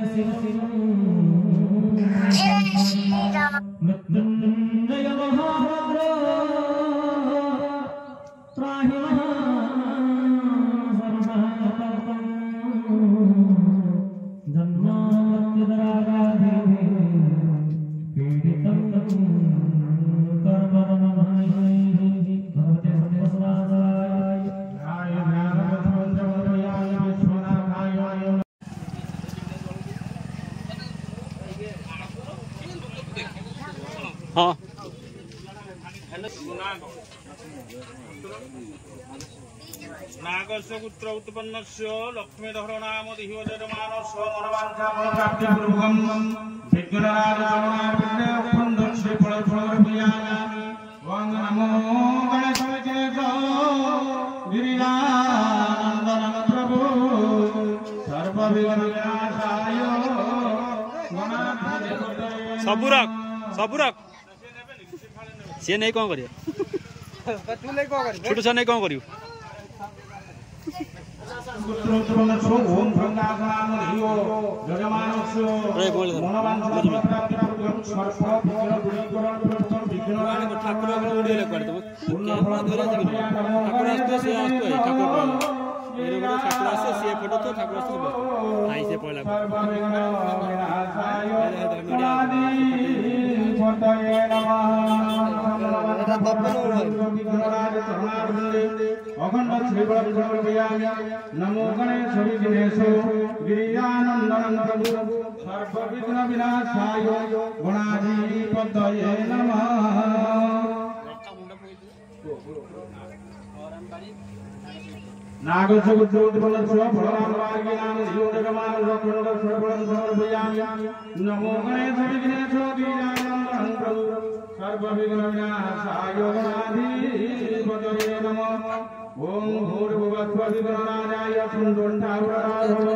Yes, yes, yes, হ্যাঁ। নাগস্য সবুরক সবুরক ସିଏ ନେଇ କ'ଣ କରିବ? ଛୋଟ ଛୁଆ ନେଇ କ'ଣ କରିବୁ? ঠাকুর আসে সে ফটো তো ঠাকুর আসতে ভাই সে পয়লা ধন্যবাদ अखंड श्रीवृक्षया नमो गणेश विघ्नेशो गिरिजानंदन प्रभु सर्वविघ्न विनाशाय गुणाधिपतये नमः। और हम नमो गणेश विघ्नेशो दीनानन्दं सर्वविघ्नविनाशाय गणाधिपतये नमः ॐ भूर्भुवस्वति गणराजाय सुन्दुण्डावराधो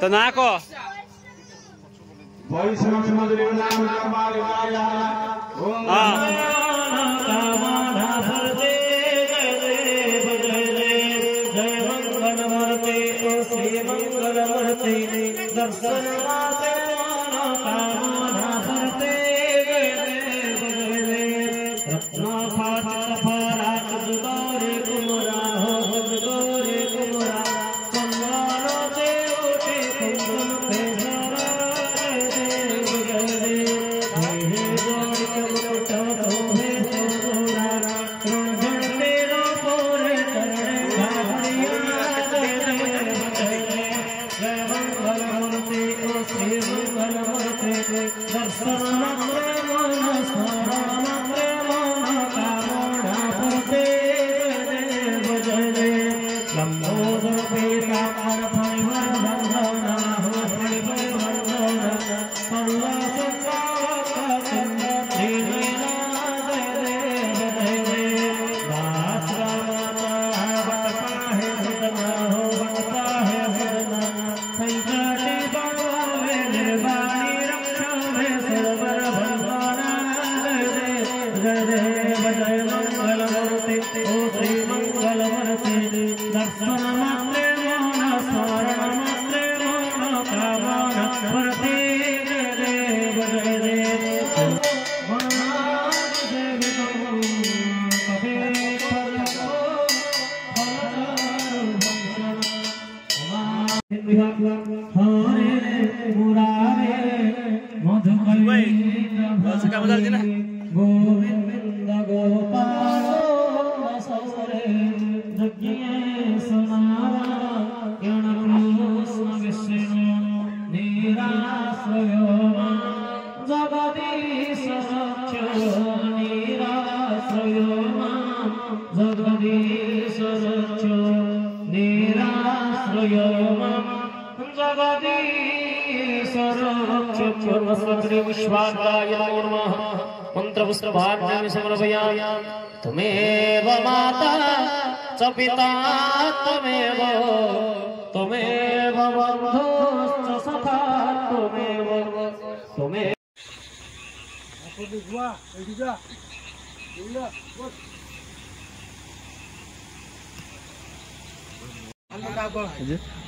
तो ना को नाम जय देव जय मंगल दर्शन माते होरे मुरारे मधुबनी रक्ष विश्वाग्राय नमो मन्त्रपुष्पभाग्यामि समर्पयामि। त्वमेव माता च पिता त्वमेव। त्वमेव बन्धुश्च सखा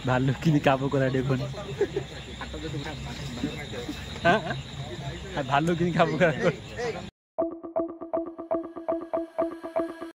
ভালুকিনি কাবো করা দেখুন। হ্যাঁ আর ভাল্লুক করা খাব